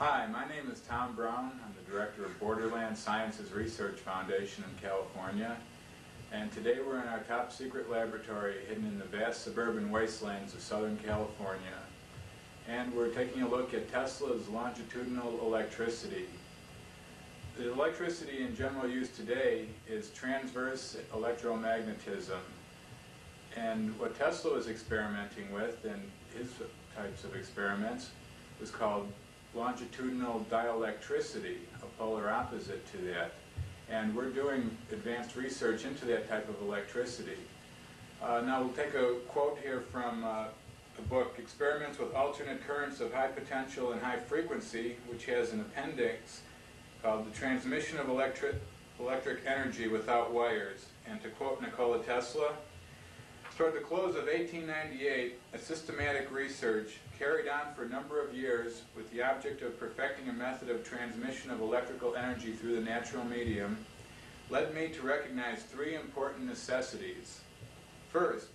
Hi, my name is Tom Brown. I'm the director of Borderland Sciences Research Foundation in California. And today we're in our top secret laboratory hidden in the vast suburban wastelands of Southern California. And we're taking a look at Tesla's longitudinal electricity. The electricity in general use today is transverse electromagnetism. And what Tesla was experimenting with in his types of experiments was called longitudinal dielectricity, a polar opposite to that. And we're doing advanced research into that type of electricity. Uh, now we'll take a quote here from uh, the book Experiments with Alternate Currents of High Potential and High Frequency, which has an appendix called The Transmission of Electric, Electric Energy Without Wires. And to quote Nikola Tesla, Toward the close of 1898, a systematic research carried on for a number of years with the object of perfecting a method of transmission of electrical energy through the natural medium led me to recognize three important necessities. First,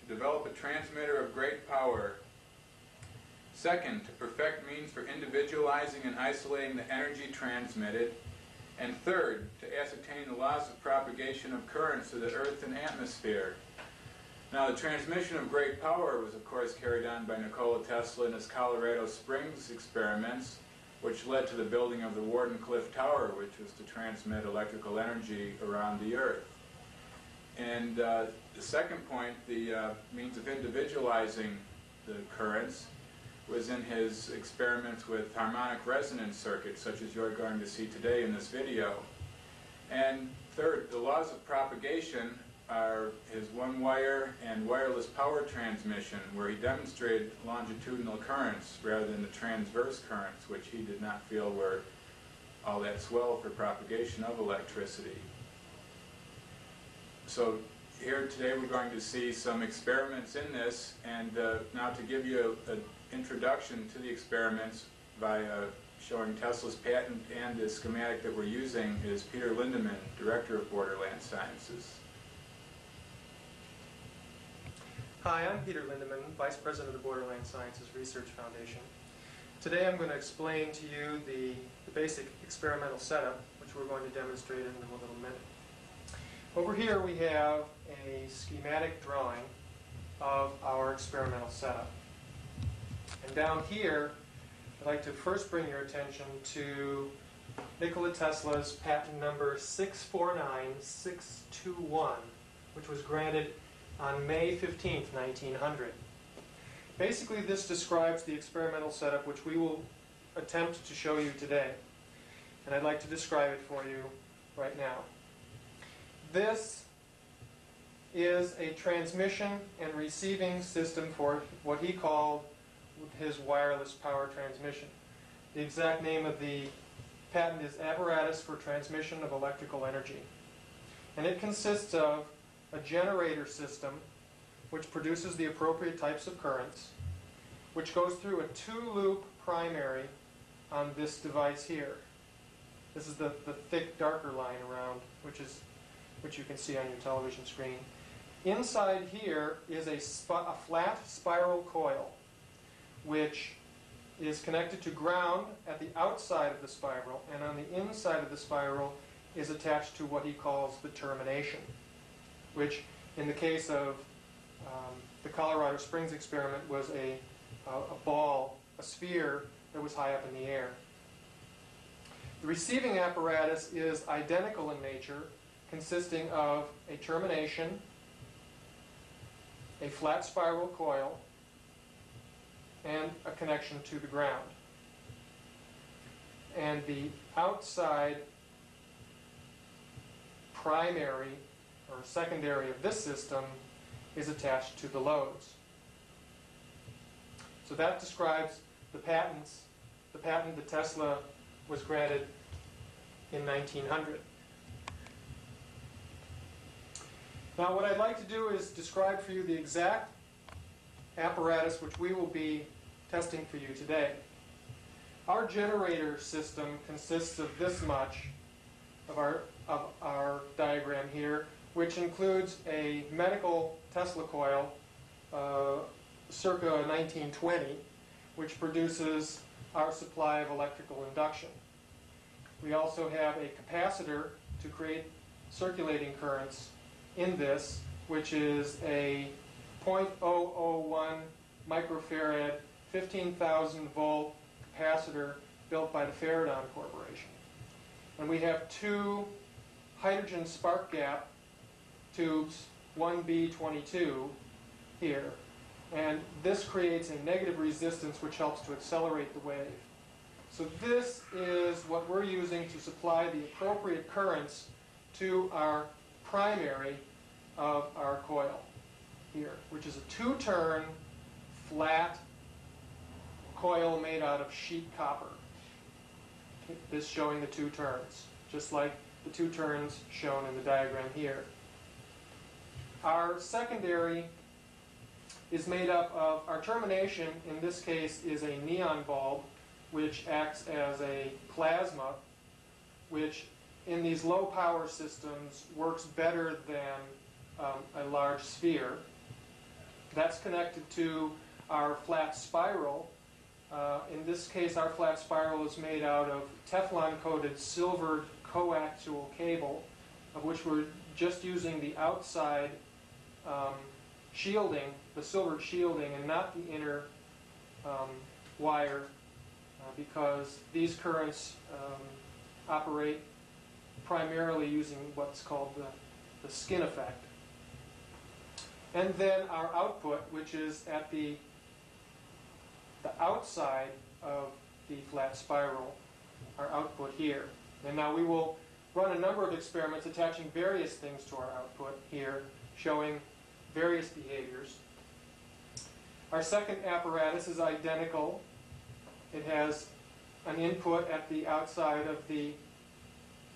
to develop a transmitter of great power. Second, to perfect means for individualizing and isolating the energy transmitted. And third, to ascertain the laws of propagation of currents through the earth and atmosphere. Now, the transmission of great power was, of course, carried on by Nikola Tesla in his Colorado Springs experiments, which led to the building of the Wardenclyffe Tower, which was to transmit electrical energy around the Earth. And uh, the second point, the uh, means of individualizing the currents, was in his experiments with harmonic resonance circuits, such as you're going to see today in this video. And third, the laws of propagation are his one-wire and wireless power transmission, where he demonstrated longitudinal currents rather than the transverse currents, which he did not feel were all that swell for propagation of electricity. So here today we're going to see some experiments in this, and uh, now to give you an introduction to the experiments by uh, showing Tesla's patent and the schematic that we're using is Peter Lindemann, Director of Borderland Sciences. Hi, I'm Peter Lindemann, Vice President of the Borderland Sciences Research Foundation. Today I'm going to explain to you the, the, basic experimental setup, which we're going to demonstrate in a little minute. Over here we have a schematic drawing of our experimental setup. And down here, I'd like to first bring your attention to Nikola Tesla's patent number 649621, which was granted on May 15, 1900. Basically, this describes the experimental setup which we will attempt to show you today. And I'd like to describe it for you right now. This is a transmission and receiving system for what he called his wireless power transmission. The exact name of the patent is Apparatus for Transmission of Electrical Energy. And it consists of a generator system which produces the appropriate types of currents, which goes through a two-loop primary on this device here. This is the, the thick, darker line around, which is which you can see on your television screen. Inside here is a, a flat spiral coil, which is connected to ground at the outside of the spiral, and on the inside of the spiral is attached to what he calls the termination which in the case of um, the Colorado Springs experiment was a, a, a ball, a sphere that was high up in the air. The receiving apparatus is identical in nature, consisting of a termination, a flat spiral coil, and a connection to the ground. And the outside primary or secondary of this system is attached to the loads. So that describes the patents, the patent that Tesla was granted in 1900. Now what I'd like to do is describe for you the exact apparatus which we will be testing for you today. Our generator system consists of this much of our, of our diagram here which includes a medical Tesla coil, uh, circa 1920, which produces our supply of electrical induction. We also have a capacitor to create circulating currents in this, which is a 0.001 microfarad, 15,000 volt capacitor built by the Faradon Corporation. And we have two hydrogen spark gap tubes, 1B22 here. And this creates a negative resistance which helps to accelerate the wave. So this is what we're using to supply the appropriate currents to our primary of our coil here, which is a two-turn flat coil made out of sheet copper. This showing the two turns, just like the two turns shown in the diagram here. Our secondary is made up of, our termination in this case is a neon bulb, which acts as a plasma, which in these low power systems works better than um, a large sphere. That's connected to our flat spiral. Uh, in this case, our flat spiral is made out of Teflon coated silvered coaxial cable, of which we're just using the outside um, shielding, the silvered shielding, and not the inner um, wire, uh, because these currents um, operate primarily using what's called the, the skin effect. And then our output, which is at the, the outside of the flat spiral, our output here. And now we will run a number of experiments attaching various things to our output here, showing various behaviors. Our second apparatus is identical. It has an input at the outside of the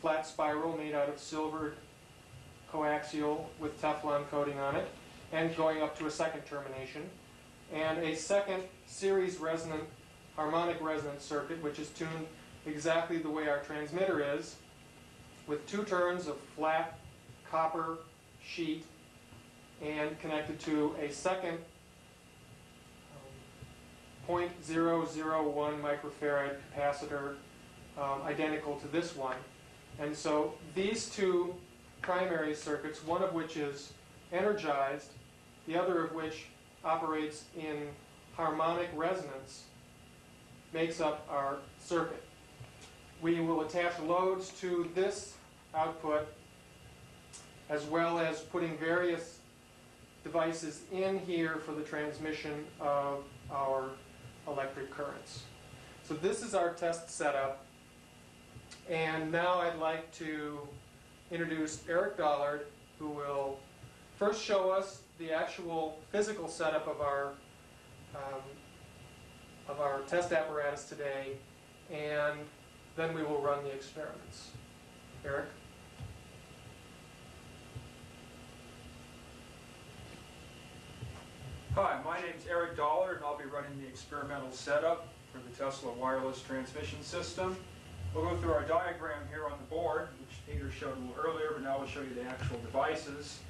flat spiral made out of silvered coaxial with Teflon coating on it, and going up to a second termination, and a second series resonant harmonic resonance circuit, which is tuned exactly the way our transmitter is, with two turns of flat copper sheet and connected to a second um, 0.001 microfarad capacitor um, identical to this one. And so these two primary circuits, one of which is energized, the other of which operates in harmonic resonance, makes up our circuit. We will attach loads to this output as well as putting various devices in here for the transmission of our electric currents. So this is our test setup. And now I'd like to introduce Eric Dollard, who will first show us the actual physical setup of our um, of our test apparatus today, and then we will run the experiments. Eric? Hi, my name is Eric Dollard, and I'll be running the experimental setup for the Tesla wireless transmission system. We'll go through our diagram here on the board, which Peter showed a little earlier, but now we'll show you the actual devices.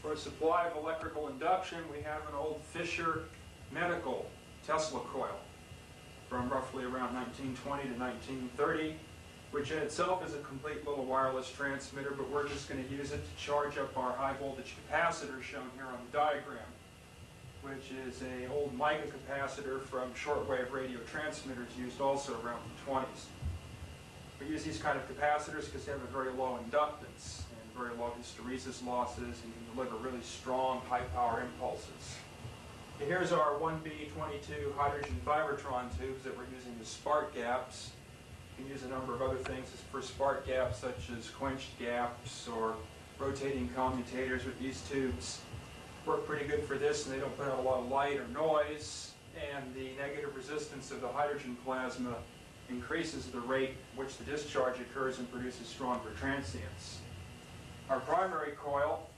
For a supply of electrical induction, we have an old Fisher Medical Tesla coil from roughly around 1920 to 1930, which in itself is a complete little wireless transmitter, but we're just going to use it to charge up our high voltage capacitor shown here on the diagram which is a old mica capacitor from shortwave radio transmitters used also around the 20s. We use these kind of capacitors because they have a very low inductance and very low hysteresis losses and can deliver really strong high power impulses. And here's our 1B22 hydrogen thyratron tubes that we're using as spark gaps. You can use a number of other things for spark gaps such as quenched gaps or rotating commutators with these tubes work pretty good for this and they don't put out a lot of light or noise and the negative resistance of the hydrogen plasma increases the rate which the discharge occurs and produces stronger transients. Our primary coil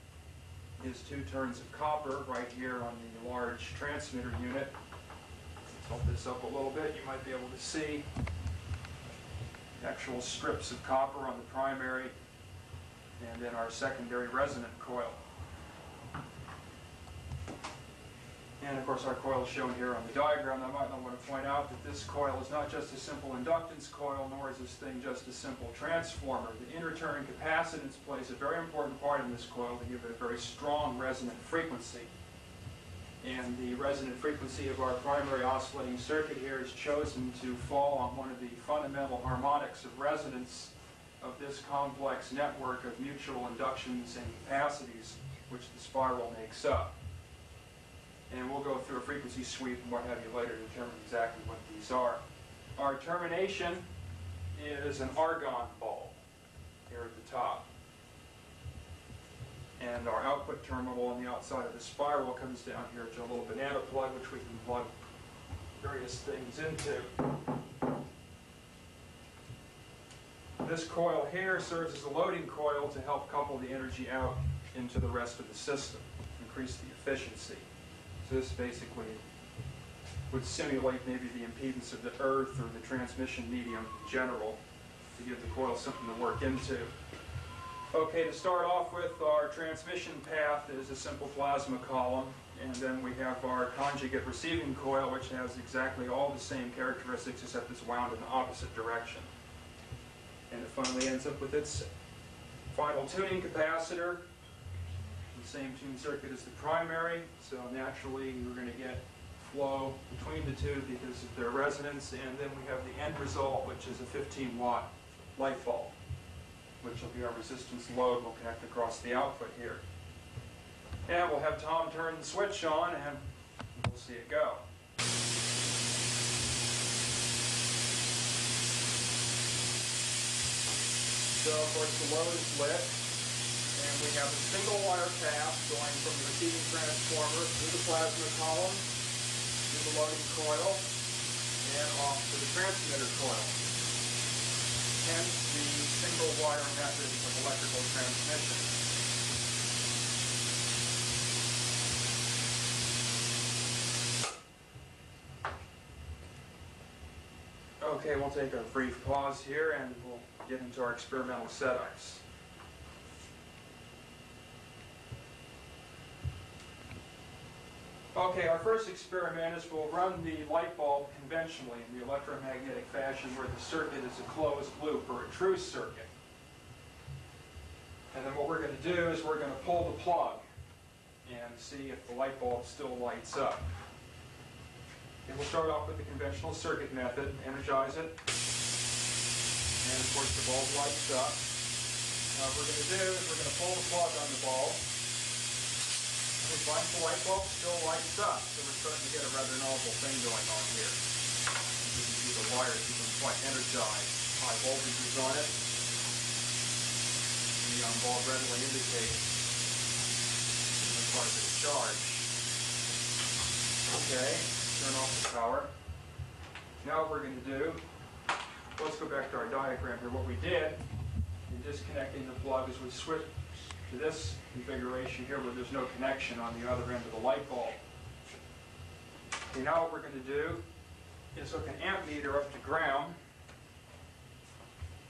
is two turns of copper right here on the large transmitter unit. Let's hold this up a little bit. You might be able to see actual strips of copper on the primary and then our secondary resonant coil. And of course, our coil is shown here on the diagram. I might not want to point out that this coil is not just a simple inductance coil, nor is this thing just a simple transformer. The inner turning capacitance plays a very important part in this coil to give it a very strong resonant frequency. And the resonant frequency of our primary oscillating circuit here is chosen to fall on one of the fundamental harmonics of resonance of this complex network of mutual inductions and capacities which the spiral makes up. And we'll go through a frequency sweep and what have you later to determine exactly what these are. Our termination is an argon bulb here at the top. And our output terminal on the outside of the spiral comes down here to a little banana plug which we can plug various things into. This coil here serves as a loading coil to help couple the energy out into the rest of the system, increase the efficiency. This basically would simulate maybe the impedance of the earth or the transmission medium in general to give the coil something to work into. Okay, to start off with, our transmission path is a simple plasma column, and then we have our conjugate receiving coil, which has exactly all the same characteristics except it's wound in the opposite direction. And it finally ends up with its final tuning capacitor, the same tune circuit as the primary, so naturally you're going to get flow between the two because of their resonance, and then we have the end result, which is a 15 watt light bulb, which will be our resistance load. We'll connect across the output here. And we'll have Tom turn the switch on, and we'll see it go. So, of course, the load is lit, we have a single wire path going from the receiving transformer through the plasma column, to the loading coil, and off to the transmitter coil. Hence the single wire method of electrical transmission. Okay, we'll take a brief pause here and we'll get into our experimental setups. Okay, our first experiment is we'll run the light bulb conventionally in the electromagnetic fashion where the circuit is a closed loop or a true circuit. And then what we're going to do is we're going to pull the plug and see if the light bulb still lights up. And we'll start off with the conventional circuit method, energize it, and of course the bulb lights up. Now what we're going to do is we're going to pull the plug on the bulb. The light bulb still lights up, so we're starting to get a rather novel thing going on here. You can see the wires become quite energized. High voltage is on it. The neon bulb readily indicates a bit of the charge. Okay, turn off the power. Now what we're going to do, let's go back to our diagram here. What we did in disconnecting the plug is we switched to this configuration here where there's no connection on the other end of the light bulb. Okay, now what we're going to do is hook an amp meter up to ground.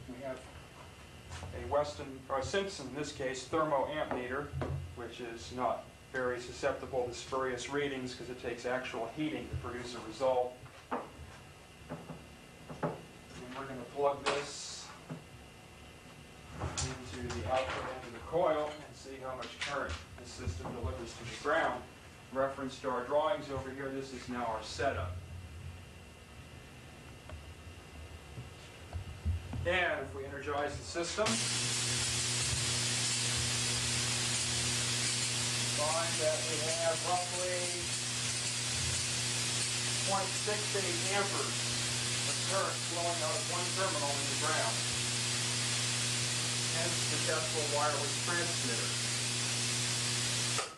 We have a Weston, or Simpson in this case, thermo amp meter, which is not very susceptible to spurious readings because it takes actual heating to produce a result. And we're going to plug this into the output end of the coil and see how much current the system delivers to the ground. Reference to our drawings over here, this is now our setup. And if we energize the system, find that we have roughly 0.68 amperes of current flowing out of one terminal in the ground. Hence the Tesla wireless transmitter.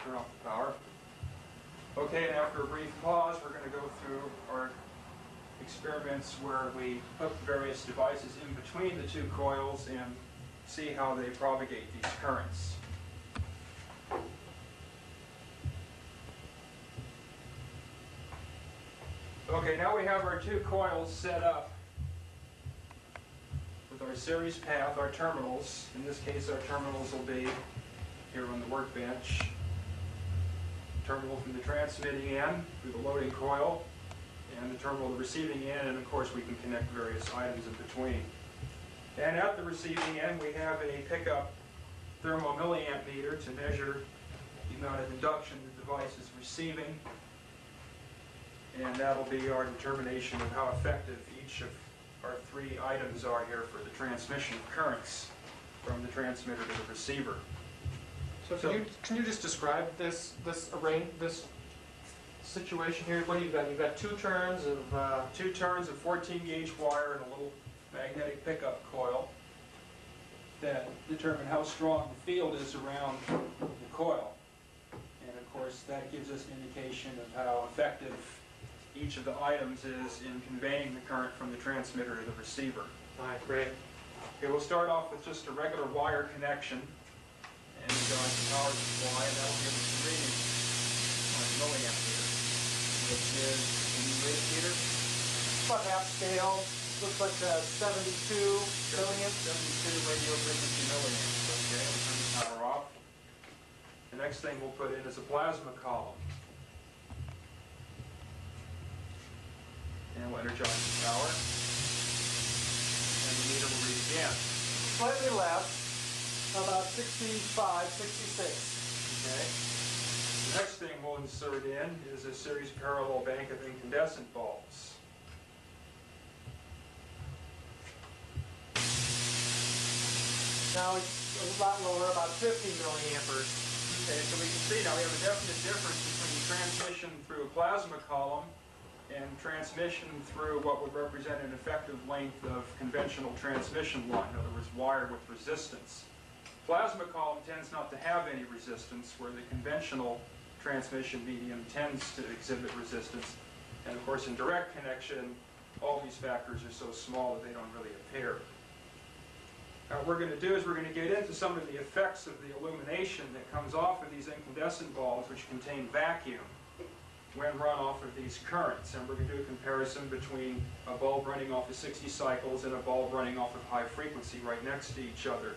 Turn off the power. Okay, and after a brief pause, we're going to go through our experiments where we hook various devices in between the two coils and see how they propagate these currents. Okay, now we have our two coils set up with our series path, our terminals. In this case, our terminals will be here on the workbench. Terminal from the transmitting end through the loading coil, and the terminal the receiving end, and of course we can connect various items in between. And at the receiving end, we have a pickup thermomilliamp meter to measure the amount of induction the device is receiving. And that'll be our determination of how effective each of our three items are here for the transmission of currents from the transmitter to the receiver. So So- can you, can you just describe this, this arrange, this situation here? What do you got? You've got two turns of, uh, Two turns of 14 gauge wire and a little magnetic pickup coil that determine how strong the field is around the coil. And of course, that gives us an indication of how effective each of the items is in conveying the current from the transmitter to the receiver. all right, great. Okay, we'll start off with just a regular wire connection and go into power supply, and that'll give us the reading on milliamp meter, which is, read it, Peter? About half scale, looks like uh, 72 million. 72 radio frequency milliamps, okay, we'll turn the power off. The next thing we'll put in is a plasma column. And we'll energize the power. And the meter will read again. Slightly less, about 65, 66. Okay. The next thing we'll insert in is a series parallel bank of incandescent bulbs. Now it's a lot lower, about 50 milliamperes. Okay, so we can see now we have a definite difference between transmission through a plasma column and transmission through what would represent an effective length of conventional transmission line, in other words, wire with resistance. Plasma column tends not to have any resistance, where the conventional transmission medium tends to exhibit resistance. And of course, in direct connection, all these factors are so small that they don't really appear. Now, what we're going to do is we're going to get into some of the effects of the illumination that comes off of these incandescent bulbs, which contain vacuum, when run off of these currents. And we're going to do a comparison between a bulb running off of 60 cycles and a bulb running off of high frequency right next to each other.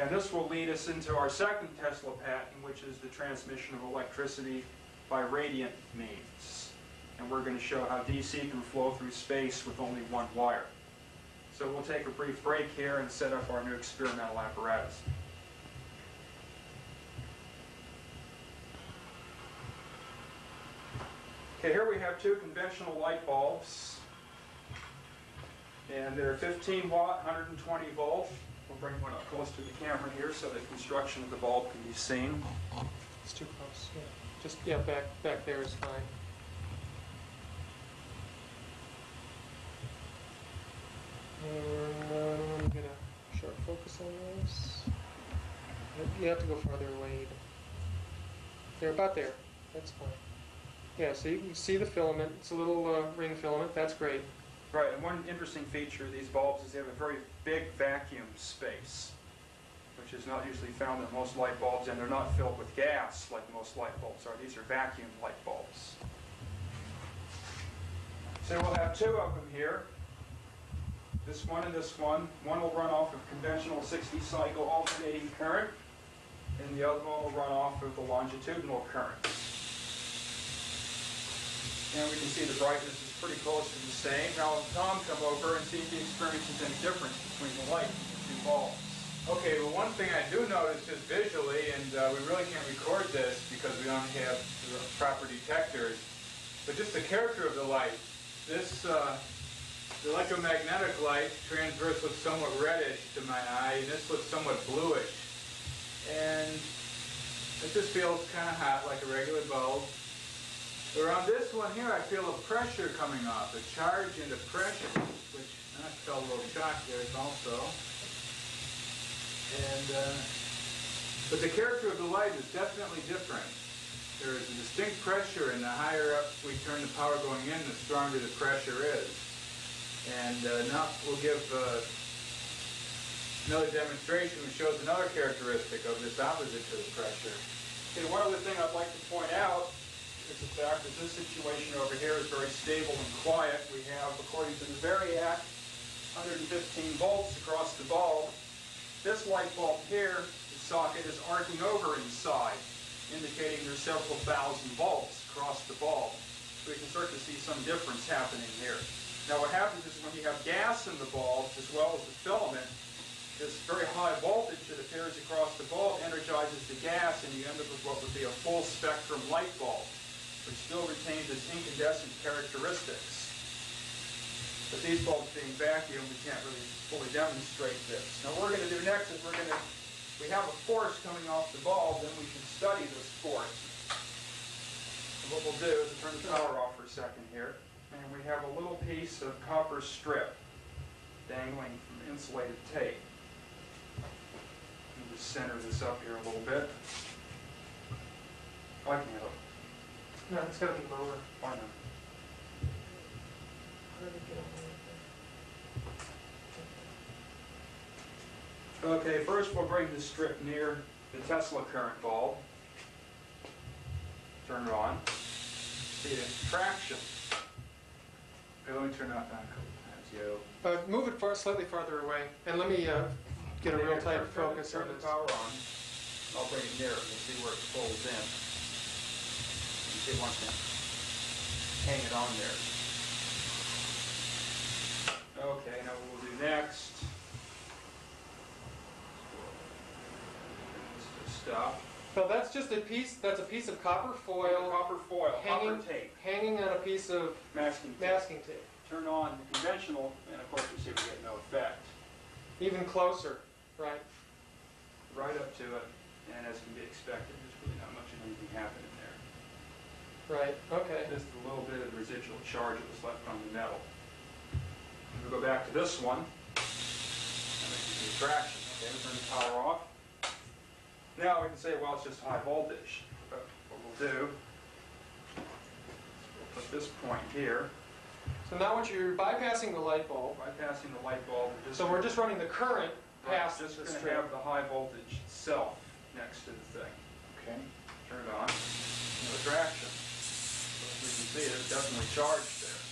And this will lead us into our second Tesla patent, which is the transmission of electricity by radiant means. And we're going to show how DC can flow through space with only one wire. So we'll take a brief break here and set up our new experimental apparatus. Okay, here we have two conventional light bulbs. And they're 15 watt, 120 volt. We'll bring one up close to the camera here so the construction of the bulb can be seen. It's too close, yeah. Just, yeah, back, back there is fine. Uh, let me get a sharp focus on this. You have to go farther away. They're about there, that's fine. Yeah, so you can see the filament, it's a little uh, ring filament, that's great. Right, and one interesting feature of these bulbs is they have a very big vacuum space, which is not usually found in most light bulbs, and they're not filled with gas like most light bulbs are. These are vacuum light bulbs. So we'll have two of them here. This one and this one. One will run off of conventional 60 cycle alternating current, and the other one will run off of the longitudinal current. And we can see the brightness pretty close to the same. Now, Tom, come over and see if he experiences any difference between the light of the two bulbs. Okay, well, one thing I do notice just visually, and uh, we really can't record this because we don't have the proper detectors, but just the character of the light. This, uh, electromagnetic light transverse looks somewhat reddish to my eye, and this looks somewhat bluish. And it just feels kind of hot, like a regular bulb. But on this one here, I feel a pressure coming off, a charge and a pressure, which I felt a little shock there also. And, uh, but the character of the light is definitely different. There is a distinct pressure, and the higher up we turn the power going in, the stronger the pressure is. And uh, now we'll give uh, another demonstration which shows another characteristic of this opposite to the pressure. Okay, one other thing I'd like to point out is the fact that this situation over here is very stable and quiet. We have, according to the Variac, 115 volts across the bulb. This light bulb here, the socket is arcing over inside. indicating there's several thousand volts across the bulb. So we can start to see some difference happening here. Now what happens is when you have gas in the bulb, as well as the filament, this very high voltage that appears across the bulb energizes the gas, and you end up with what would be a full spectrum light bulb, which still retains its incandescent characteristics. But these bulbs being vacuum, we can't really fully demonstrate this. Now what we're going to do next is we're going to, we have a force coming off the bulb, then we can study this force. And what we'll do is turn the power off for a second here, and we have a little piece of copper strip dangling from insulated tape. Let me just center this up here a little bit. I can. No, it's gotta be lower. Why not? Okay, first we'll bring the strip near the Tesla current bulb. Turn it on. See the traction. It only turned off on a couple times, yo. Uh, move it far, slightly farther away, and let me uh, get a real tight focus Turn on the this. power on. I'll bring it nearer, you'll see where it pulls in. You see once you hang it on there. Okay, now what we'll do next. Stop. So that's just a piece, that's a piece of copper foil Copper foil, hanging, copper tape, hanging on a piece of masking tape. masking tape. Turn on the conventional, and of course you see we get no effect. Even closer, right? Right up to it, and as can be expected, there's really not much of anything happening. Right, okay. Just a little bit of residual charge that was left on the metal. And We'll go back to this one. And we can see traction. Okay, we'll turn the power off. Now we can say, well, it's just high voltage. But what we'll do, we'll put this point here, So now what you're bypassing the light bulb, bypassing the light bulb. so we're just running the current past Just the gonna strip. have the high voltage itself next to the thing. Okay. Turn it on. No traction. We can see, it's definitely charged there.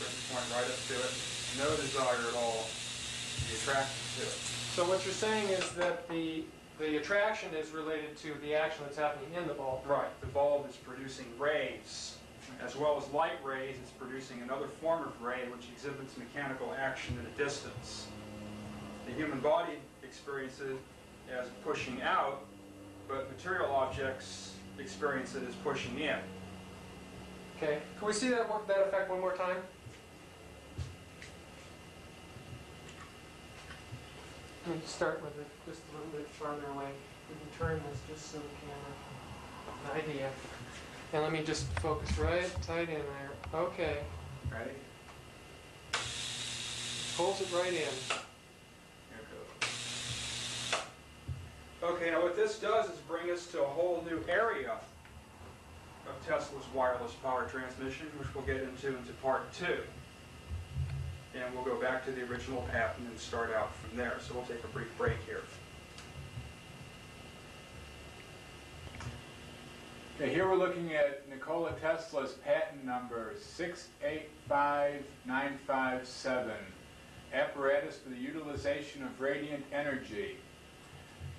Bring the point right up to it. No desire at all to be attracted to it. So what you're saying is that the, the attraction is related to the action that's happening in the bulb. Right, the bulb is producing rays. As well as light rays, it's producing another form of ray which exhibits mechanical action at a distance. The human body experiences it as pushing out, but material objects experience that is pushing in. Okay, can we see that, one- that effect one more time? Let me start with it just a little bit farther away. We can turn this just so the camera, an idea. And let me just focus right tight in there. Okay, Ready? pulls it right in. Here it goes. Okay, now what this does is bring us to a whole new area of Tesla's wireless power transmission, which we'll get into into part two. And we'll go back to the original patent and start out from there. So we'll take a brief break here. Okay, here we're looking at Nikola Tesla's patent number 685957, apparatus for the utilization of radiant energy.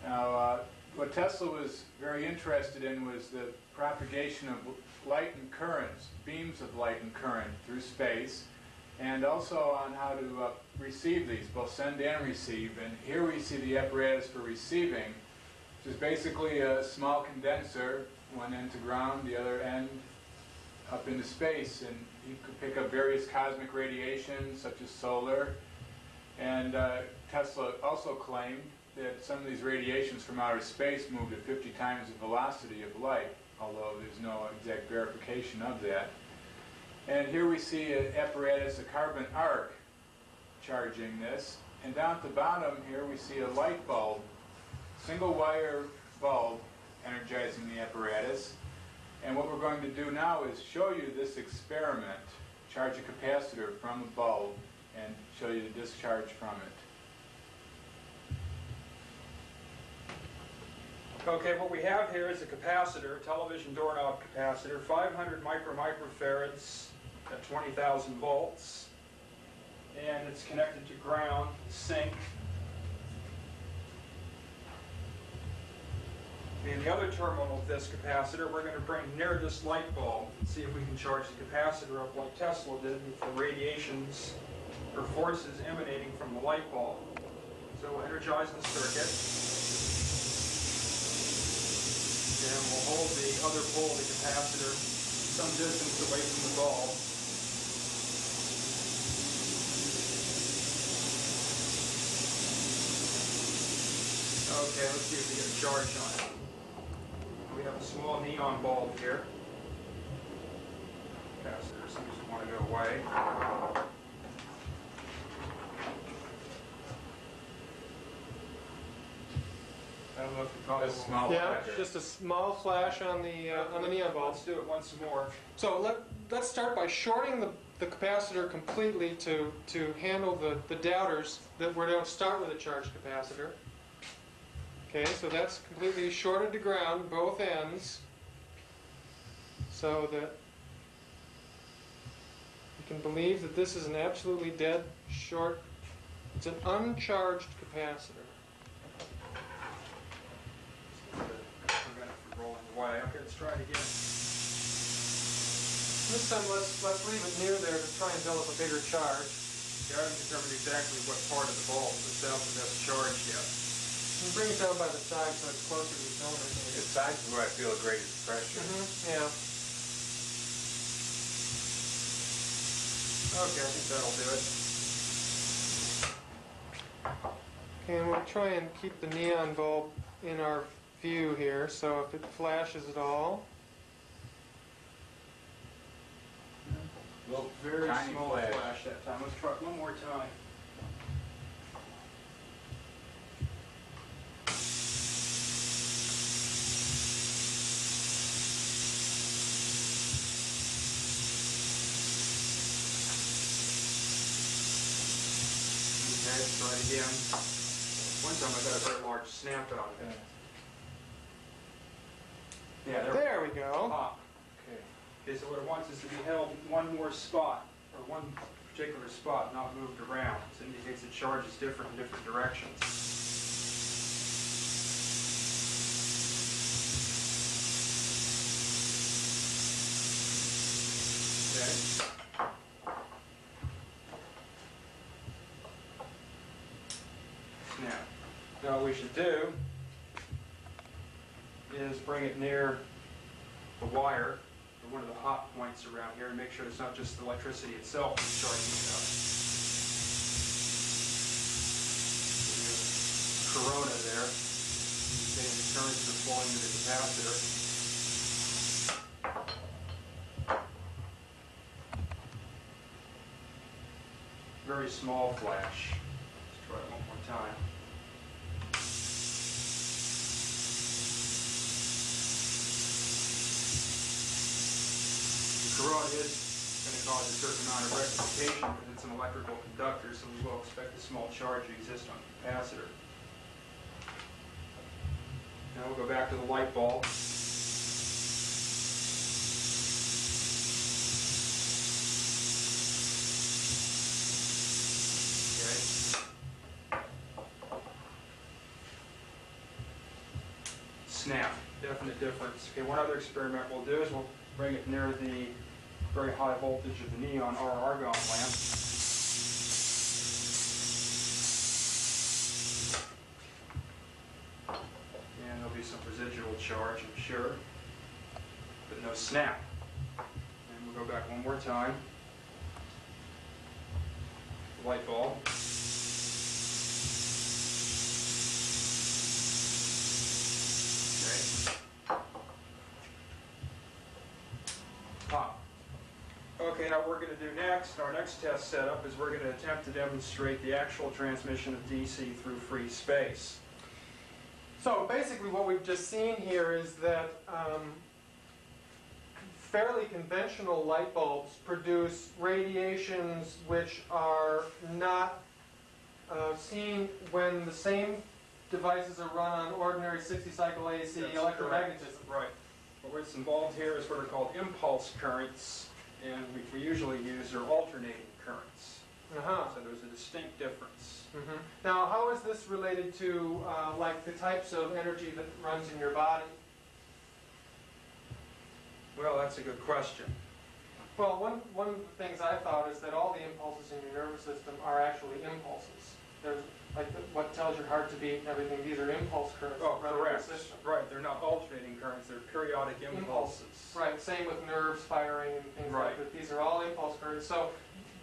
Now, uh, what Tesla was very interested in was the propagation of light and currents, beams of light and current through space, and also on how to uh, receive these, both send and receive. And here we see the apparatus for receiving, which is basically a small condenser, one end to ground, the other end up into space. And you could pick up various cosmic radiation, such as solar. And uh, Tesla also claimed that some of these radiations from outer space moved at 50 times the velocity of light, although there's no exact verification of that. And here we see an apparatus, a carbon arc, charging this. And down at the bottom here we see a light bulb, single wire bulb energizing the apparatus. And what we're going to do now is show you this experiment, charge a capacitor from a bulb and show you the discharge from it. Okay, what we have here is a capacitor, a television doorknob capacitor, 500 micro microfarads at 20,000 volts. And it's connected to ground, sink. And the other terminal of this capacitor, we're going to bring near this light bulb and see if we can charge the capacitor up like Tesla did with the radiations or forces emanating from the light bulb. So we'll energize the circuit. And we'll hold the other pole of the capacitor some distance away from the bulb. Okay, let's see if we get a charge on it. We have a small neon bulb here. Capacitor seems to want to go away. Don't know if you caught A small Yeah, flash. just a small flash on the, uh, on the neon bulb. Let's do it once more. So let, let's start by shorting the, the capacitor completely to, to handle the, the doubters that we don't start with a charged capacitor. Okay, so that's completely shorted to ground, both ends, so that you can believe that this is an absolutely dead short, it's an uncharged capacitor. It from rolling away. Okay, let's try it again. This time, let's, let's leave it near there to try and build up a bigger charge. I haven't determined exactly what part of the bulb the cell that's charged yet. And bring it down by the side so it's closer to the cylinder. The sides is where I feel the greatest pressure. Mhm, Yeah. Okay, I think that'll do it. Okay, and we'll try and keep the neon bulb in our view here, so if it flashes at all. Little Very tiny small flash. flash that time. Let's try it one more time. Okay, try it again. One time I got a very large snap out of it. Yeah, there. There we go. Pop. Okay. Okay, so what it wants is to be held one more spot, or one particular spot, not moved around. This indicates the charge is different in different directions. Okay. Now, now what we should do is bring it near the wire, or one of the hot points around here, and make sure it's not just the electricity itself that's charging it up. Corona there, getting the currents are flowing to the capacitor. Very small flash. Let's try it one more time. Corona is going to cause a certain amount of rectification because it's an electrical conductor, so we will expect a small charge to exist on the capacitor. Now we'll go back to the light bulb. Snap, definite difference. Okay, one other experiment we'll do is we'll bring it near the very high voltage of the neon or argon lamp. And there'll be some residual charge, I'm sure, but no snap. And we'll go back one more time. The light bulb. Okay. Pop. Okay, now what we're going to do next, our next test setup is we're going to attempt to demonstrate the actual transmission of DC through free space. So basically what we've just seen here is that um, fairly conventional light bulbs produce radiations which are not uh, seen when the same devices are run on ordinary 60 cycle AC That's electromagnetism. Right. But what's involved here is what are called impulse currents, and we, we usually use are alternating currents. Uh-huh. So there's a distinct difference. Mhm. Now, how is this related to, uh, like, the types of energy that runs in your body? Well, that's a good question. Well, one, one of the things I thought is that all the impulses in your nervous system are actually impulses. There's, like, the- what tells your heart to beat and everything, these are impulse currents Oh, that run in the correct. system. Right, they're not alternating currents, they're periodic impulses. Right, same with nerves firing and things Right. like that. These are all impulse currents. So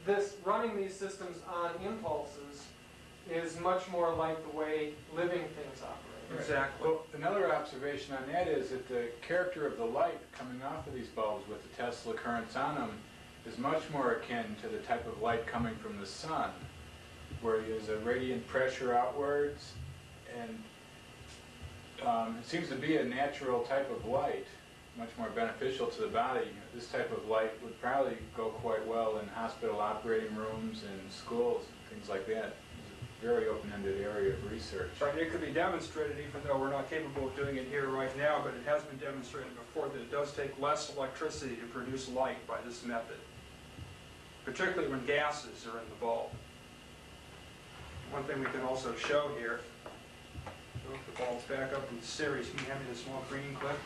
this, running these systems on impulses is much more like the way living things operate. Exactly. Well, another observation on that is that the character of the light coming off of these bulbs with the Tesla currents on them is much more akin to the type of light coming from the sun, where there's a radiant pressure outwards, and um, it seems to be a natural type of light, much more beneficial to the body. This type of light would probably go quite well in hospital operating rooms and schools, things like that. It's a very open-ended area of research. Right, it could be demonstrated, even though we're not capable of doing it here right now, but it has been demonstrated before that it does take less electricity to produce light by this method, particularly when gases are in the bulb. One thing we can also show here, so if the bulb's back up in series, can you hand me the small green clip?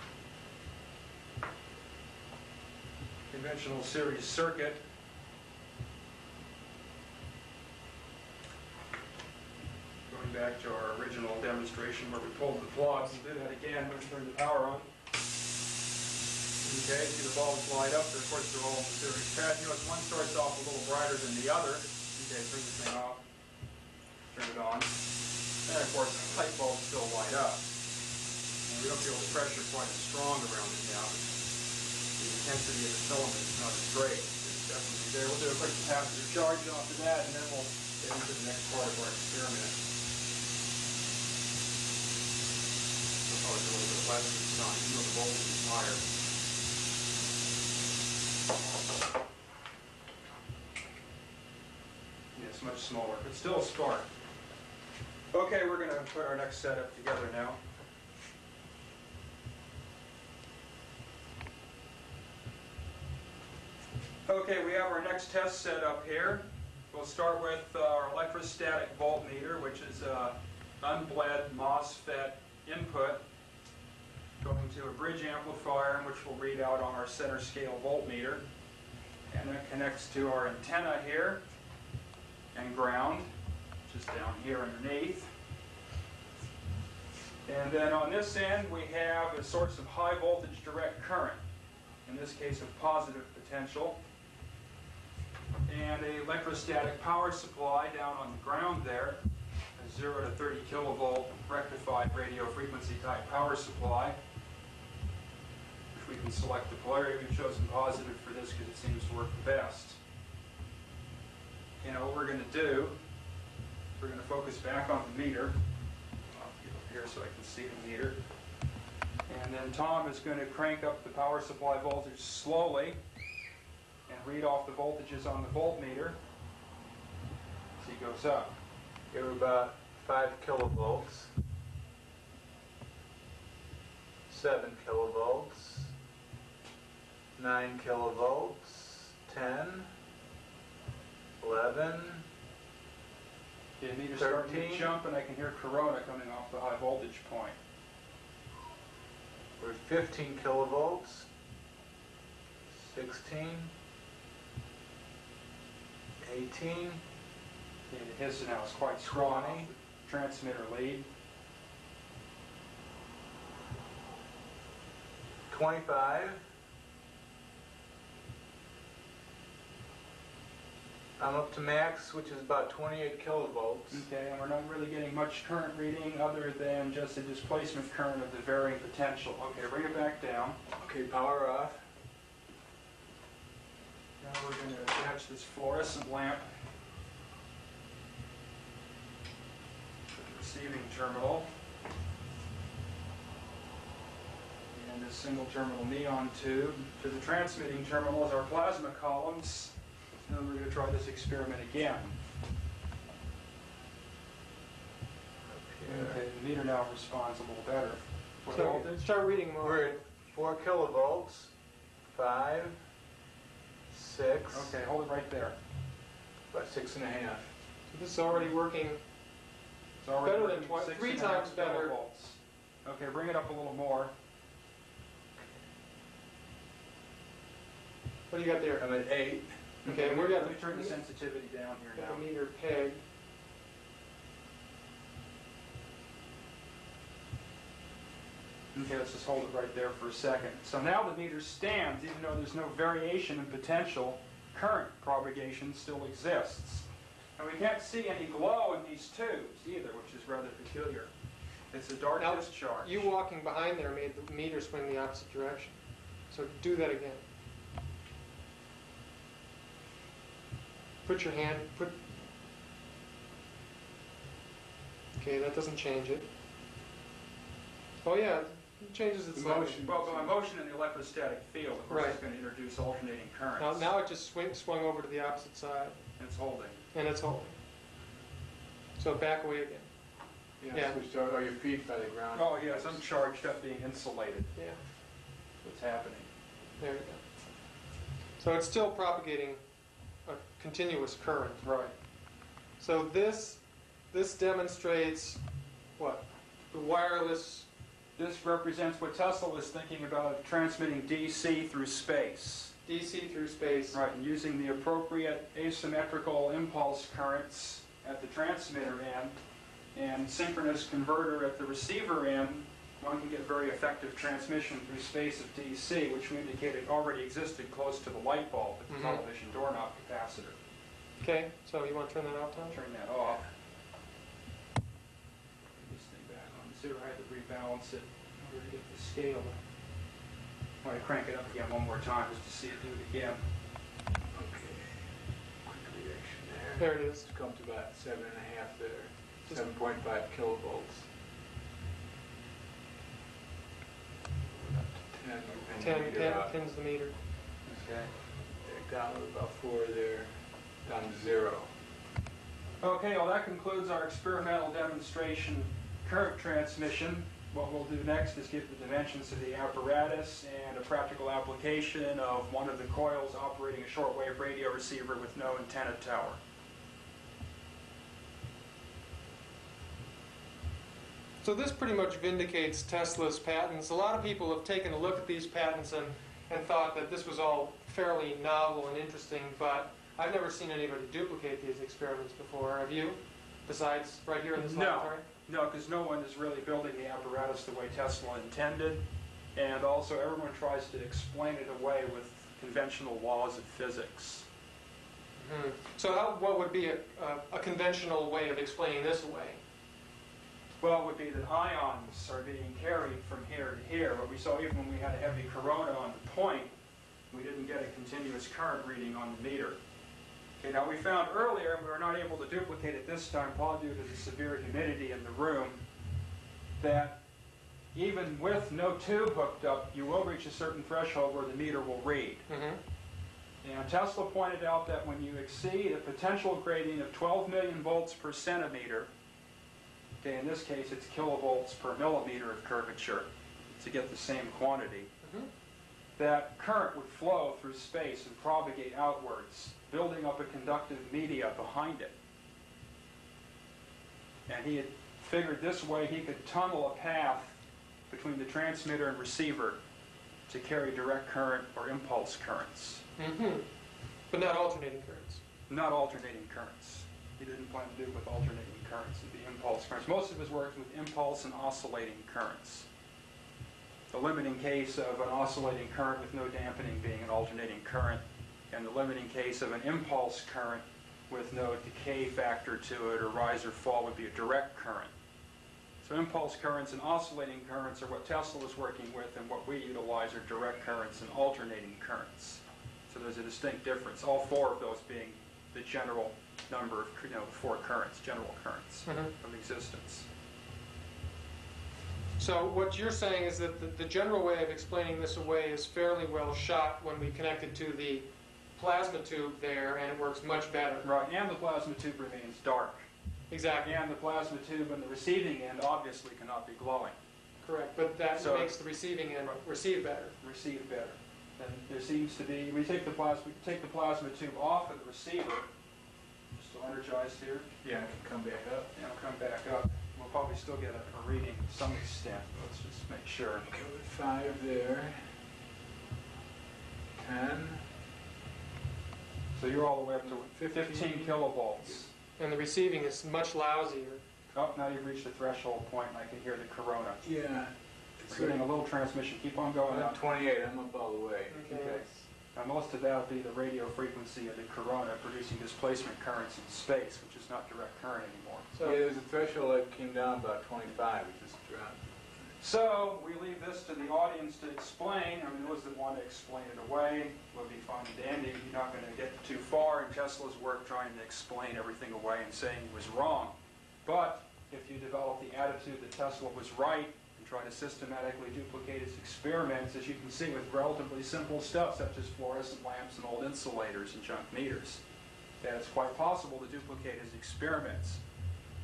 Conventional series circuit. Going back to our original demonstration where we pulled the plugs, we'll do that again, we'll turn the power on. Okay, see the bulbs light up, of course they're all in the series path. You notice one starts off a little brighter than the other. Okay, turn the thing off, on. And of course, the light bulbs still light up. And we don't feel the pressure quite as strong around it now. The intensity of the filament is not as great. It's definitely there. We'll do a quick capacitor charge off of that, and then we'll get into the next part of our experiment. Oh, it's a little bit less sun, even though the voltage is higher. Yeah, it's much smaller, but still a spark. Okay, we're gonna put our next setup together now. Okay, we have our next test set up here. We'll start with uh, our electrostatic voltmeter, which is a unbled MOSFET input going to a bridge amplifier, which will read out on our center scale voltmeter. And that connects to our antenna here and ground, is down here underneath. And then on this end, we have a source of high voltage direct current, in this case of positive potential, and a electrostatic power supply down on the ground there, a 0 to 30 kilovolt rectified radio frequency type power supply, which we can select the polarity. We've chosen positive for this because it seems to work the best. And what we're going to do, we're going to focus back on the meter. I'll get over here so I can see the meter. And then Tom is going to crank up the power supply voltage slowly and read off the voltages on the voltmeter as he goes up. You're about 5 kilovolts, 7 kilovolts, 9 kilovolts, 10, 11, Okay, meters to 13. jump, and I can hear corona coming off the high voltage point. We're at 15 kilovolts, 16, 18, Okay, the hiss now is quite scrawny. Transmitter lead. 25, I'm up to max, which is about twenty-eight kilovolts. Okay, and we're not really getting much current reading other than just a displacement current of the varying potential. Okay, bring it back down. Okay, power off. Now we're going to attach this fluorescent lamp to the receiving terminal. And this single terminal neon tube to the transmitting terminal is our plasma columns. And then we're going to try this experiment again. Okay, the meter now responds a little better. What So, voltage? start reading more. We're at four kilovolts, five, six, Okay, hold it right there. About six and a half. So this is already working. It's already Better than working twi- six three and a half times better. kilovolts. Okay, bring it up a little more. What do you got there? I'm at eight. Okay, and we Let got me turn the sensitivity down here got now. meter peg. Okay, let's just hold it right there for a second. So now the meter stands, even though there's no variation in potential, current propagation still exists. And we can't see any glow in these tubes either, which is rather peculiar. It's a dark Now, discharge. You walking behind there made the meter swing the opposite direction. So do that again. Put your hand, put. Okay, that doesn't change it. Oh yeah, it changes its. Motion. Well, by motion in the electrostatic field, of course, it's Right. going to introduce alternating currents. Now, now it just swing, swung over to the opposite side, It's holding. and it's holding. So back away again. Yeah. Yeah, switched over, oh, your feet by the ground. Oh, yes, I'm charged up being insulated. Yeah, What's happening? there you go. So it's still propagating a continuous current. Right. So this, this demonstrates what? The wireless, This represents what Tesla was thinking about transmitting DC through space. DC through space. Right, and using the appropriate asymmetrical impulse currents at the transmitter end and synchronous converter at the receiver end, one can get very effective transmission through space of DC, which we indicated already existed close to the light bulb at the Mhm. television doorknob capacitor. Okay, so you want to turn that off, Tom? Turn that off. Put This thing back on zero, I had to rebalance it in order to get the scale. I want to crank it up again one more time just to see it do it again. Okay. Quick reaction there. There it is. It's come to about seven and a half there, seven point five kilovolts. Ten, and Ten, meter ten out. pins the meter. Okay. They're Down to about four there, down to zero. Okay, well, that concludes our experimental demonstration current transmission. What we'll do next is give the dimensions of the apparatus and a practical application of one of the coils operating a shortwave radio receiver with no antenna tower. So this pretty much vindicates Tesla's patents. A lot of people have taken a look at these patents and, and thought that this was all fairly novel and interesting, but I've never seen anybody duplicate these experiments before. Have you? Besides right here in this No. laboratory? No, because no one is really building the apparatus the way Tesla intended, and also everyone tries to explain it away with conventional laws of physics. Hmm. So how, what would be a, a, a conventional way of explaining this away? Well, would be that ions are being carried from here to here, but we saw even when we had a heavy corona on the point, we didn't get a continuous current reading on the meter. Okay, now we found earlier, and we were not able to duplicate it this time, probably due to the severe humidity in the room, that even with no tube hooked up, you will reach a certain threshold where the meter will read. Mm-hmm. And Tesla pointed out that when you exceed a potential gradient of 12 million volts per centimeter, okay, in this case it's kilovolts per millimeter of curvature to get the same quantity, Mm-hmm. that current would flow through space and propagate outwards, building up a conductive media behind it. And he had figured this way he could tunnel a path between the transmitter and receiver to carry direct current or impulse currents. Mm-hmm. But not alternating currents. Not alternating currents. He didn't plan to do it with alternating currents, it'd be impulse currents. Most of his work is with impulse and oscillating currents. The limiting case of an oscillating current with no dampening being an alternating current, and the limiting case of an impulse current with no decay factor to it or rise or fall would be a direct current. So impulse currents and oscillating currents are what Tesla was working with, and what we utilize are direct currents and alternating currents. So there's a distinct difference, all four of those being the general number of, you know, four currents, general currents Mm-hmm. of existence. So what you're saying is that the, the general way of explaining this away is fairly well shot when we connect it to the plasma tube there, and it works much better. Right, and the plasma tube remains dark. Exactly. And the plasma tube on the receiving end obviously cannot be glowing, Correct. But that So- makes the receiving end receive better. receive better. And there seems to be, we take the plasma, take the plasma tube off of the receiver, energized here? Yeah, I can come back up. Yeah, I'll come back up. We'll probably still get a, a reading to some extent. Let's just make sure. Code five there. Ten. So you're all the way up to 15 Fifteen. kilovolts. And the receiving is much lousier. Oh, now you've reached the threshold point and I can hear the corona. Yeah. It's We're getting a little transmission. Keep on going I'm up. 28, I'm up all the way. Okay. Now, most of that will be the radio frequency of the corona producing displacement currents in space, which is not direct current anymore. So yeah, there's a threshold that came down about 25, it just dropped. So we leave this to the audience to explain. I mean, those that want to explain it away will be fine and dandy. You're not going to get too far in Tesla's work trying to explain everything away and saying he was wrong. But if you develop the attitude that Tesla was right and try to systematically duplicate his experiments, as you can see with relatively simple stuff such as fluorescent lamps and old insulators and junk meters, that it's quite possible to duplicate his experiments.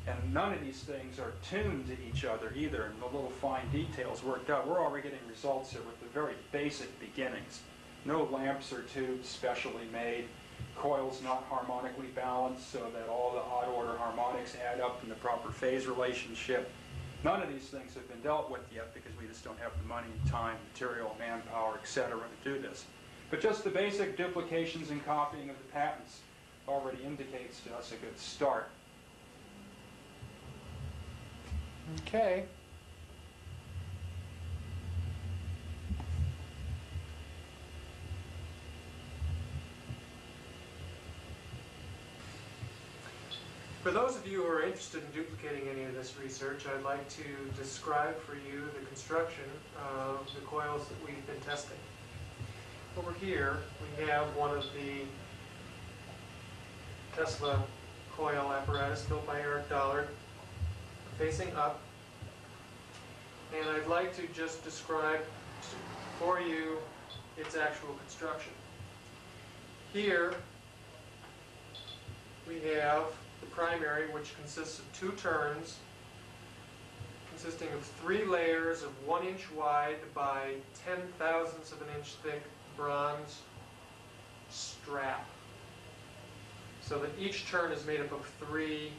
And none of these things are tuned to each other either, and the little fine details worked out. We're already getting results here with the very basic beginnings. No lamps or tubes specially made, coils not harmonically balanced so that all the odd order harmonics add up in the proper phase relationship. None of these things have been dealt with yet because we just don't have the money, time, material, manpower, etc. to do this. But just the basic duplications and copying of the patents already indicates to us a good start. Okay. For those of you who are interested in duplicating any of this research, I'd like to describe for you the construction of the coils that we've been testing. Over here, we have one of the Tesla coil apparatus built by Eric Dollard facing up. And I'd like to just describe for you its actual construction. Here, we have the primary, which consists of two turns, consisting of three layers of one inch wide by ten thousandths of an inch thick bronze strap. So that each turn is made up of three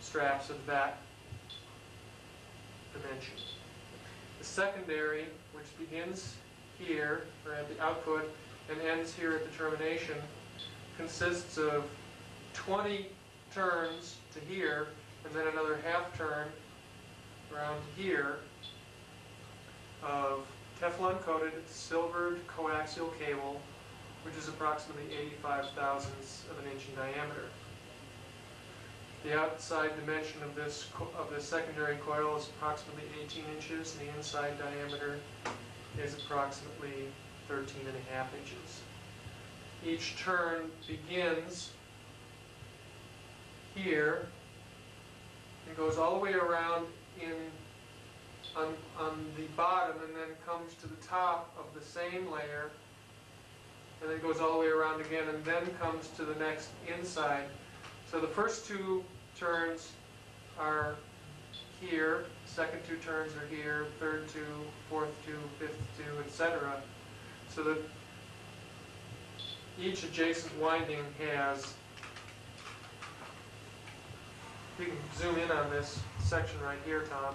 straps of that dimension. The secondary, which begins here, or at the output, and ends here at the termination, consists of 20 turns to here, and then another half turn around here of Teflon coated silvered coaxial cable, which is approximately 85 thousandths of an inch in diameter. The outside dimension of this, of this secondary coil is approximately 18 inches, and the inside diameter is approximately 13 and a half inches. Each turn begins here and goes all the way around in, on, on the bottom and then comes to the top of the same layer and then goes all the way around again and then comes to the next inside. So the first two turns are here, second two turns are here, third two, fourth two, fifth two, etc. So that each adjacent winding has, we can zoom in on this section right here, Tom.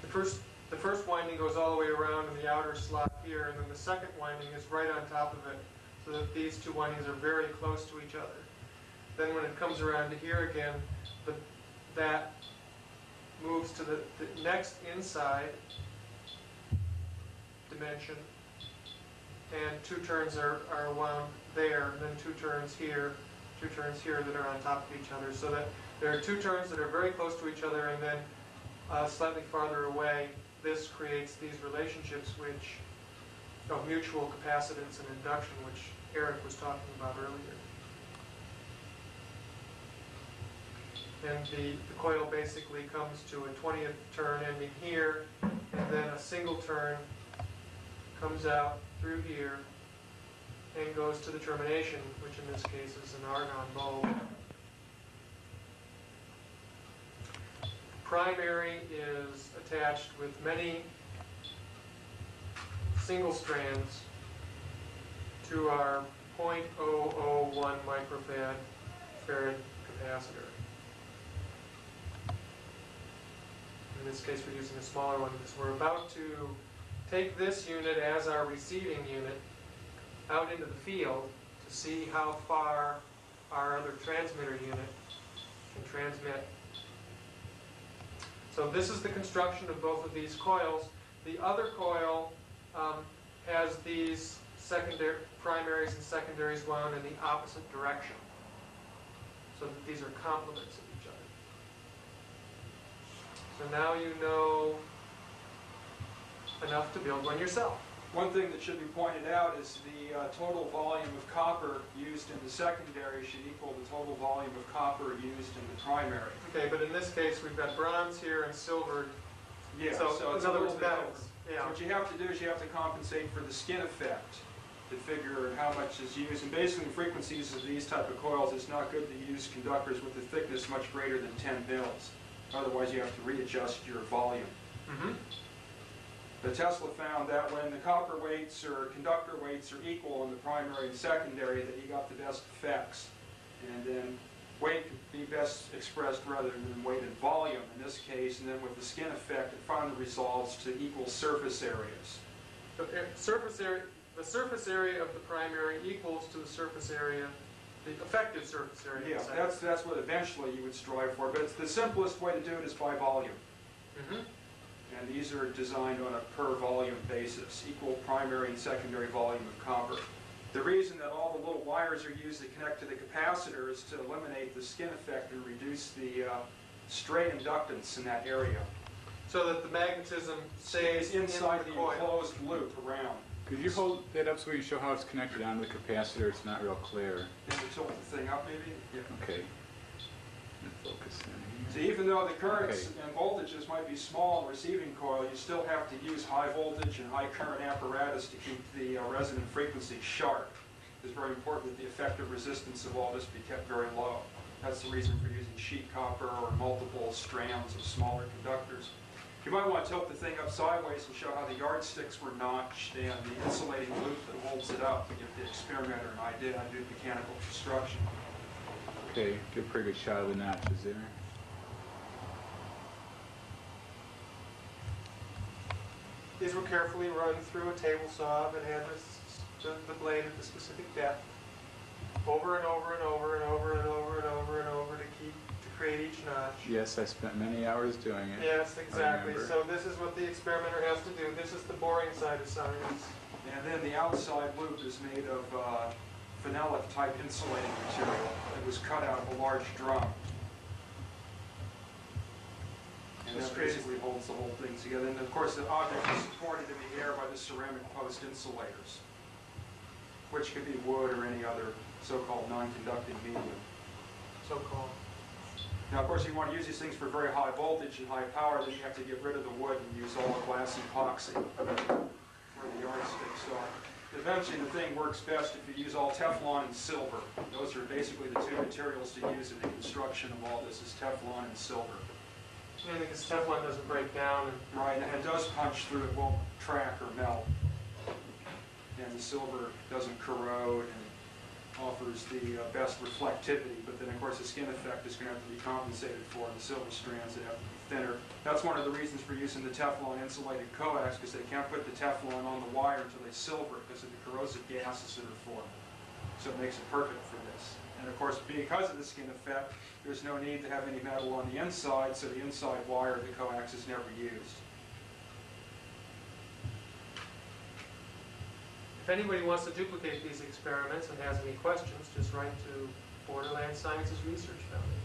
The first, the first winding goes all the way around in the outer slot here, and then the second winding is right on top of it, so that these two windings are very close to each other. Then when it comes around to here again, the, that moves to the, the next inside dimension, and two turns are, are wound there, and then two turns here, two turns here that are on top of each other, so that there are two turns that are very close to each other, and then uh, slightly farther away, this creates these relationships which, of mutual capacitance and induction, which Eric was talking about earlier. And the, the coil basically comes to a 20th turn ending here, and then a single turn comes out through here and goes to the termination, which in this case is an argon bulb. Primary is attached with many single strands to our oh oh one microfarad farad capacitor. In this case, we're using a smaller one because we're about to take this unit as our receiving unit out into the field to see how far our other transmitter unit can transmit. So this is the construction of both of these coils. The other coil um, has these secondary, primaries and secondaries wound in the opposite direction. So that these are complements of each other. So now you know enough to build one yourself. One thing that should be pointed out is the uh, total volume of copper used in the secondary should equal the total volume of copper used in the primary. Okay, but in this case, we've got bronze here and silver. Yeah, So, so it's other words, metals. Yeah. What you have to do is you have to compensate for the skin effect to figure how much is used. And basically, the frequencies of these type of coils, it's not good to use conductors with a thickness much greater than 10 mils. Otherwise, you have to readjust your volume. Mm-hmm. But Tesla found that when the copper weights or conductor weights are equal in the primary and secondary, that he got the best effects. And then weight could be best expressed rather than weighted volume in this case, and then with the skin effect, it finally resolves to equal surface areas. The uh, surface area, the surface area of the primary equals to the surface area, the effective surface area. Yeah, that's, that's what eventually you would strive for, but it's the simplest way to do it is by volume. Mhm. And these are designed on a per volume basis, equal primary and secondary volume of copper. The reason that all the little wires are used to connect to the capacitor is to eliminate the skin effect and reduce the uh, stray inductance in that area. So that the magnetism stays Stays inside the coil. enclosed loop around. Could you hold that up so we can show how it's connected onto the capacitor? It's not real clear. Can you tilt the thing up maybe? Yeah. Okay. And focus in So even though the currents Okay. and voltages might be small in the receiving coil, you still have to use high voltage and high current apparatus to keep the uh, resonant frequency sharp. It's very important that the effective resistance of all this be kept very low. That's the reason for using sheet copper or multiple strands of smaller conductors. You might want to tilt the thing up sideways and show how the yardsticks were notched and the insulating loop that holds it up to give the experimenter an idea. I do mechanical construction. Okay, get a pretty good shot of the notches there. These were carefully run through a table saw that had the, the blade at the specific depth, over and over and over and over and over and over and over to keep, to create each notch. Yes, I spent many hours doing it. Yes, exactly. So this is what the experimenter has to do. This is the boring side of science. And then the outside loop is made of uh, phenolic type insulating material that was cut out of a large drum. And that basically holds the whole thing together. And of course, the object is supported in the air by the ceramic post insulators, which could be wood or any other so-called non-conducting medium. So-called. Now, of course, if you want to use these things for very high voltage and high power, then you have to get rid of the wood and use all the glass epoxy where the yardsticks are. Eventually, the thing works best if you use all Teflon and silver. Those are basically the two materials to use in the construction of all this is Teflon and silver. Yeah, because Teflon doesn't break down and Right, and it does punch through, it won't crack or melt. And the silver doesn't corrode and offers the uh, best reflectivity, but then of course the skin effect is going to have to be compensated for, and the silver strands that have to be thinner. That's one of the reasons for using the Teflon insulated coax, because they can't put the Teflon on the wire until they silver it because of the corrosive gases that are formed. So it makes it perfect for this. And of course, because of the skin effect, there's no need to have any metal on the inside, so the inside wire of the coax is never used. If anybody wants to duplicate these experiments and has any questions, just write to Borderland Sciences Research Foundation.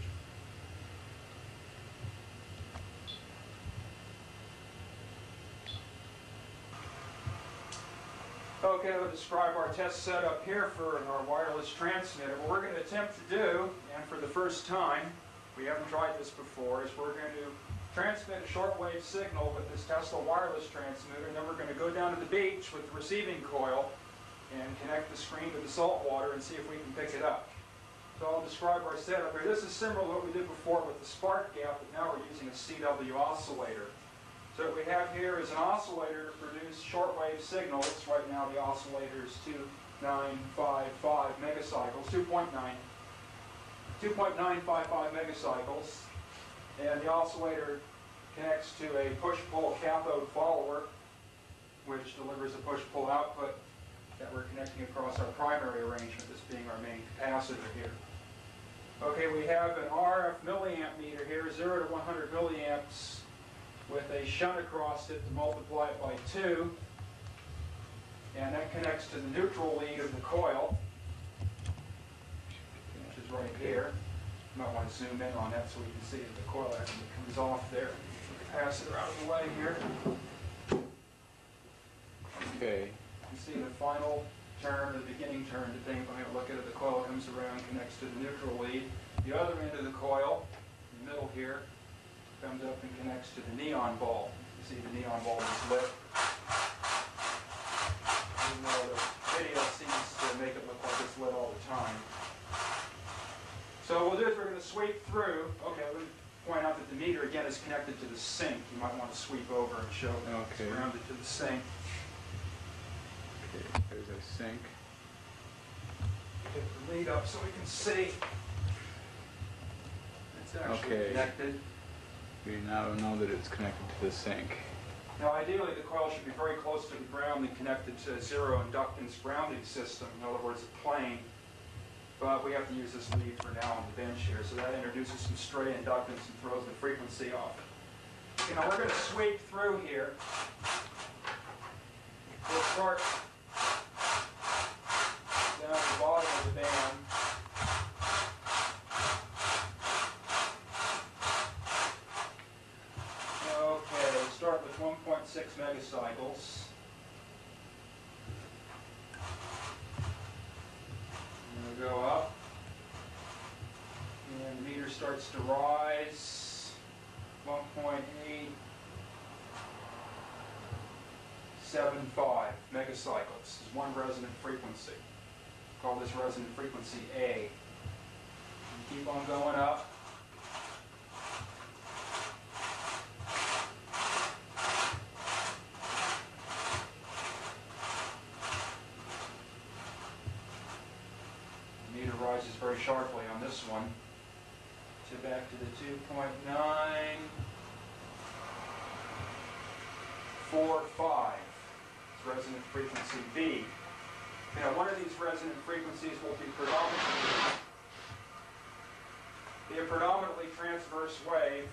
Okay, we'll describe our test setup here for our wireless transmitter. What we're going to attempt to do, and for the first time, we haven't tried this before, is we're going to transmit a shortwave signal with this Tesla wireless transmitter, and then we're going to go down to the beach with the receiving coil and connect the screen to the salt water and see if we can pick it up. So I'll describe our setup here. This is similar to what we did before with the spark gap, but now we're using a CW oscillator. So what we have here is an oscillator to produce shortwave signals. Right now the oscillator is two megacycles, 2.9, 2.955 megacycles. And the oscillator connects to a push-pull cathode follower, which delivers a push-pull output that we're connecting across our primary arrangement, this being our main capacitor here. Okay, we have an RF milliamp meter here, 0 to 100 milliamps, with a shunt across it to multiply it by 2. And that connects to the neutral lead of the coil, which is right here. You might want to zoom in on that so we can see that the coil actually comes off there. The capacitor out of the way here. Okay. You see the final turn, the beginning turn, depending upon how you look at it, the coil comes around, connects to the neutral lead. The other end of the coil, in the middle here, comes up and connects to the neon bulb. You see the neon bulb is lit. Even though the video seems to make it look like it's lit all the time. So what we'll do is we're going to sweep through. Okay, let me point out that the meter again is connected to the sink. You might want to sweep over and show Okay. it's grounded to the sink. Okay, there's a sink. Get the lead up so we can see. It's actually Okay. connected. We now know that it's connected to the sink. Now ideally, the coil should be very close to the ground and connected to a zero inductance grounding system, in other words, a plane. But we have to use this lead for now on the bench here, so that introduces some stray inductance and throws the frequency off. You know, we're going to sweep through here. We'll start down the bottom of the band. Okay, we'll start with 1.6 megacycles. And we'll go up. And the meter starts to rise. 1.875 megacycles is one resonant frequency. Call this resonant frequency A. And keep on going up. The meter rises very sharply on this one to back to the 2.945. It's resonant frequency B. Now, one of these resonant frequencies will be predominantly be a predominantly transverse wave,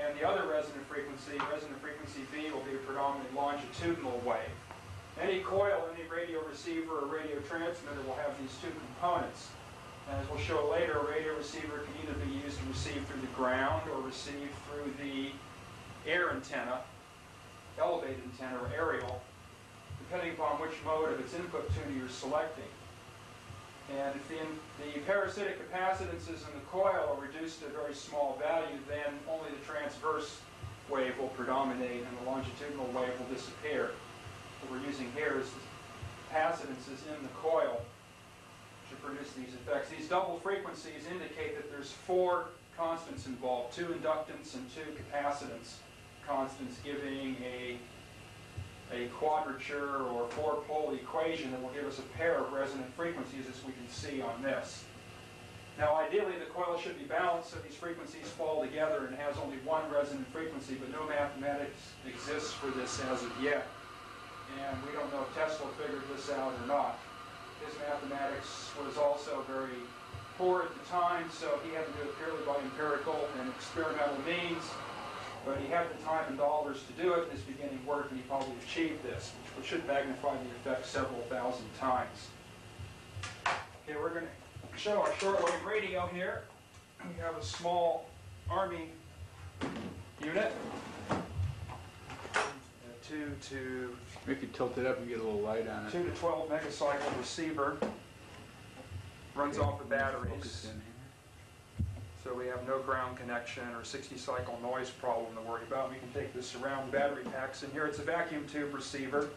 and the other resonant frequency, resonant frequency B, will be a predominantly longitudinal wave. Any coil, any radio receiver or radio transmitter will have these two components. As we'll show later, a radio receiver can either be used to receive through the ground or receive through the air antenna, elevated antenna or aerial, depending upon which mode of its input tuner you're selecting. And if the, the parasitic capacitances in the coil are reduced to a very small value, then only the transverse wave will predominate and the longitudinal wave will disappear. What we're using here is capacitances in the coil to produce these effects. These double frequencies indicate that there's four constants involved, two inductance and two capacitance constants giving a, a quadrature or four-pole equation that will give us a pair of resonant frequencies as we can see on this. Now ideally the coil should be balanced so these frequencies fall together and has only one resonant frequency, but no mathematics exists for this as of yet. And we don't know if Tesla figured this out or not. His mathematics was also very poor at the time, so he had to do it purely by empirical and experimental means. But he had the time and dollars to do it. His beginning work, and he probably achieved this, which should magnify the effect several thousand times. Okay, we're going to show our shortwave radio here. We have a small Army unit. 2 to If you tilt it up and get a little light on it. 2 to 12 megacycle receiver. Runs off the Focus batteries. in here. So we have no ground connection or 60 cycle noise problem to worry about. We can take the surround battery packs in here. It's a vacuum tube receiver.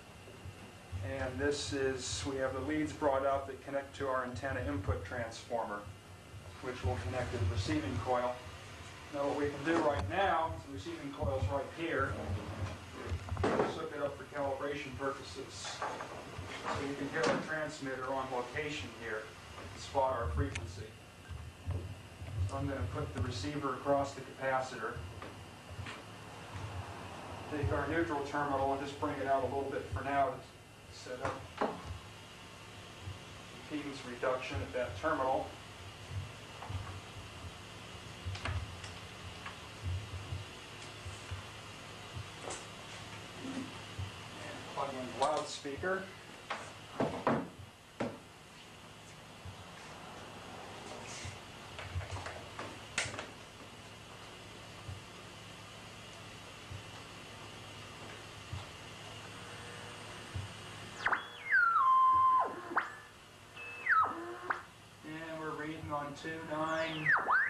And this is, we have the leads brought up that connect to our antenna input transformer, which will connect to the receiving coil. Now what we can do right now, the receiving coil's right here. Up for calibration purposes. So you can hear our transmitter on location here, to spot our frequency. So I'm going to put the receiver across the capacitor. Take our neutral terminal and just bring it out a little bit for now to set up impedance reduction at that terminal. loudspeaker. And we're reading on 2-9.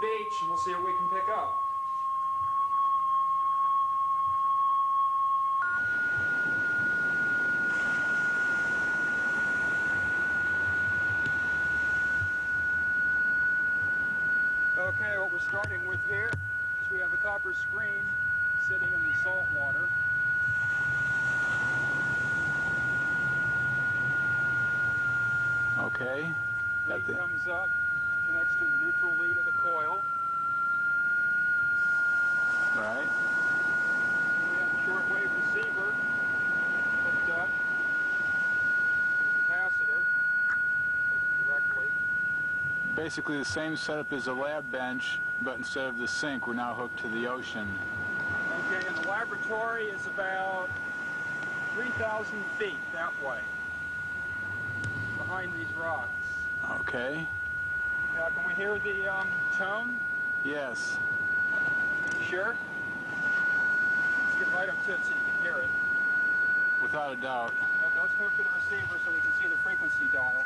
Beach and we'll see what we can pick up. Okay, what we're starting with here is we have a copper screen sitting in the salt water. Okay. The, comes up, connects to the neutral lead of the coil. right. We have a shortwave receiver hooked up to the capacitor directly. Basically the same setup as a lab bench, but instead of the sink, we're now hooked to the ocean. Okay, and the laboratory is about 3,000 feet that way, behind these rocks. Okay. Now, can we hear the um, tone? Yes. Sure? Let's get right up to it so you can hear it. Without a doubt. Okay, let's move to the receiver so we can see the frequency dial.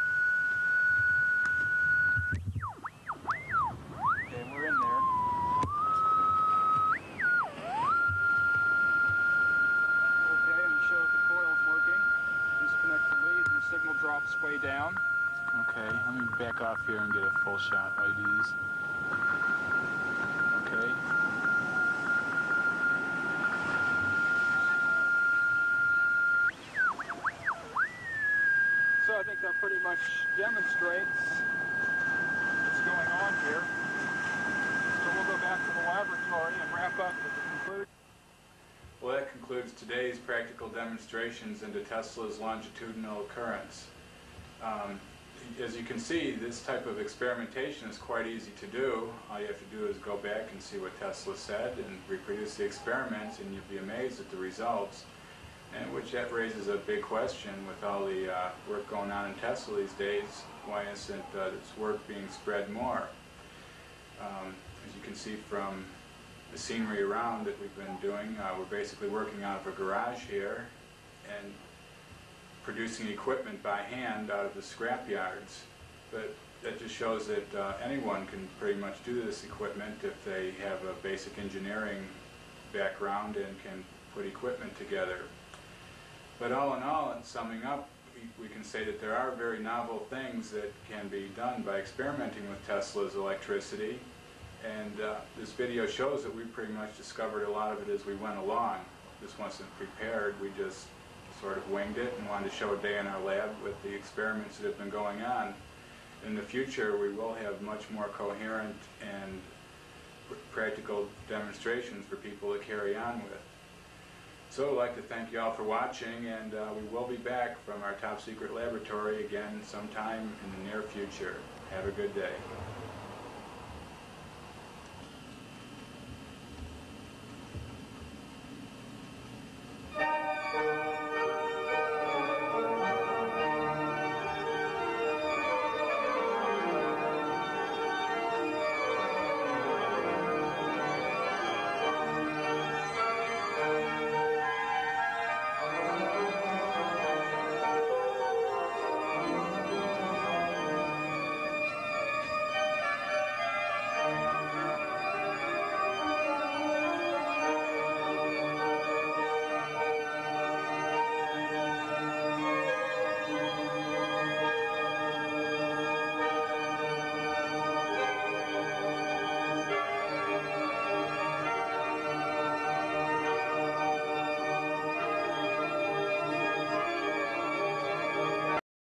Back off here and get a full shot like these. Okay. So I think that pretty much demonstrates what's going on here. So we'll go back to the laboratory and wrap up with the conclusion. Well, that concludes today's practical demonstrations into Tesla's longitudinal currents. Um, as you can see, this type of experimentation is quite easy to do. All you have to do is go back and see what Tesla said and reproduce the experiments, and you'd be amazed at the results. And which that raises a big question with all the uh, work going on in Tesla these days. Why isn't uh, this work being spread more? Um, as you can see from the scenery around that we've been doing. Uh, we're basically working out of a garage here and producing equipment by hand out of the scrap yards. But that just shows that uh, anyone can pretty much do this equipment if they have a basic engineering background and can put equipment together. But all in all, in summing up, we, can say that there are very novel things that can be done by experimenting with Tesla's electricity. And uh, this video shows that we pretty much discovered a lot of it as we went along. This wasn't prepared, we just sort of winged it and wanted to show a day in our lab with the experiments that have been going on. In the future, we will have much more coherent and practical demonstrations for people to carry on with. So I'd like to thank you all for watching, and uh, we will be back from our top secret laboratory again sometime in the near future. Have a good day. Thank you.